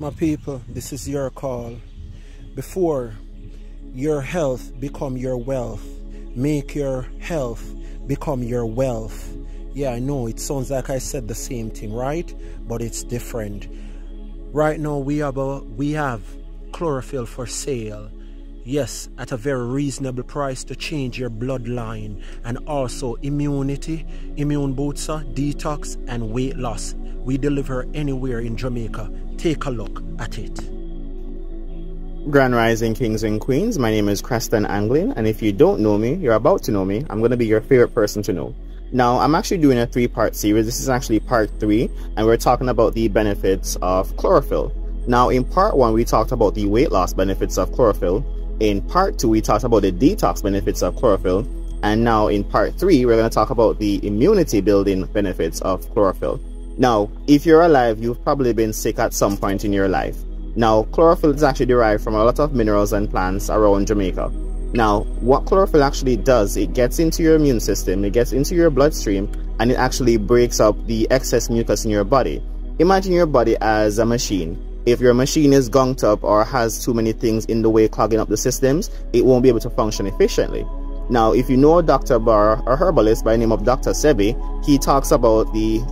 My people, this is your call. Before your health become your wealth, make your health become your wealth. Yeah, I know it sounds like I said the same thing, right? But it's different. Right now we have a, we have chlorophyll for sale. Yes, at a very reasonable price to change your bloodline and also immunity, immune booster, detox, and weight loss. We deliver anywhere in Jamaica. Take a look at it. Grand Rising Kings and Queens, my name is Creston Anglin, and if you don't know me, you're about to know me. I'm going to be your favorite person to know. Now, I'm actually doing a three part series. This is actually part three, and we're talking about the benefits of chlorophyll. Now, in part one, we talked about the weight loss benefits of chlorophyll. In part two, we talked about the detox benefits of chlorophyll. And now, in part three, we're going to talk about the immunity building benefits of chlorophyll. Now, if you're alive, you've probably been sick at some point in your life. Now, chlorophyll is actually derived from a lot of minerals and plants around Jamaica. Now, what chlorophyll actually does, it gets into your immune system, it gets into your bloodstream, and it actually breaks up the excess mucus in your body. Imagine your body as a machine. If your machine is gunked up or has too many things in the way clogging up the systems, it won't be able to function efficiently. Now, if you know Dr. Barr, a herbalist by the name of Dr. Sebi, he talks about the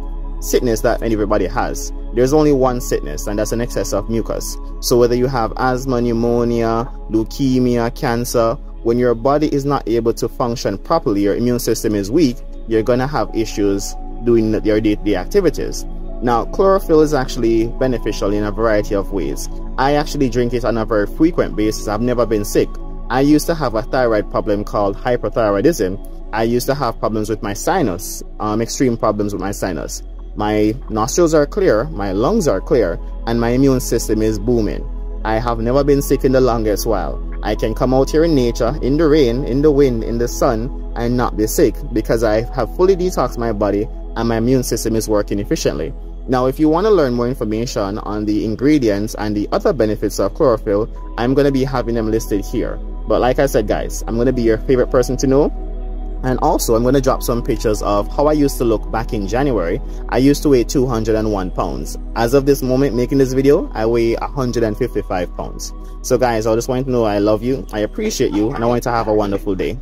sickness that everybody has. There's only one sickness, and that's an excess of mucus. So whether you have asthma, pneumonia, leukemia, cancer, when your body is not able to function properly, your immune system is weak, you're gonna have issues doing your day-to-day -day activities. Now, chlorophyll is actually beneficial in a variety of ways. I actually drink it on a very frequent basis. I've never been sick. I used to have a thyroid problem called hyperthyroidism. I used to have problems with my sinus, um, extreme problems with my sinus. My nostrils are clear, my lungs are clear, and my immune system is booming. I have never been sick in the longest while. I can come out here in nature, in the rain, in the wind, in the sun, and not be sick because I have fully detoxed my body and my immune system is working efficiently. Now, if you want to learn more information on the ingredients and the other benefits of chlorophyll, I'm going to be having them listed here. But like I said, guys, I'm going to be your favorite person to know and also, I'm going to drop some pictures of how I used to look back in January. I used to weigh 201 pounds. As of this moment making this video, I weigh 155 pounds. So guys, I just want to know I love you, I appreciate you, and I want you to have a wonderful day.